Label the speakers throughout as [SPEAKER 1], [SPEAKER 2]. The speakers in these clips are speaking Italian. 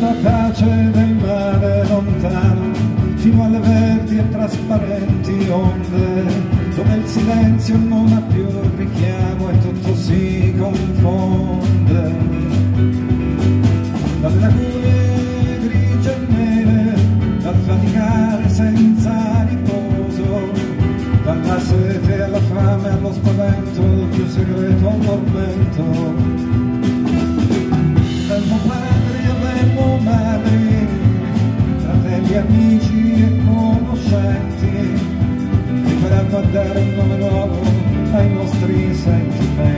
[SPEAKER 1] la pace del mare lontano, fino alle verdi e trasparenti onde, dove il silenzio non ha più richiamo e tutto si confonde. Dalle lagune grigie e nere, dal faticare senza riposo, dalla sete alla fame, allo spavento, il più segreto al tormento madri, fratelli, amici a dare un nome nuovo ai nostri sentimenti.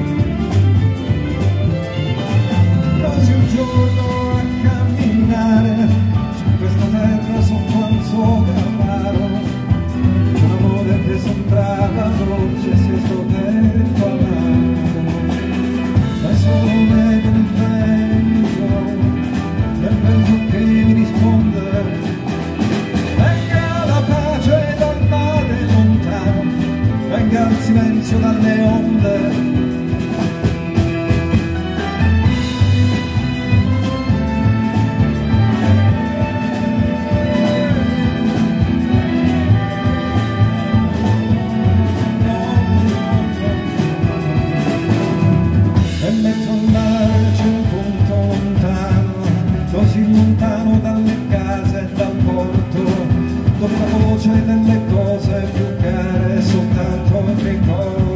[SPEAKER 1] La voce delle cose più care soltanto il ricordo.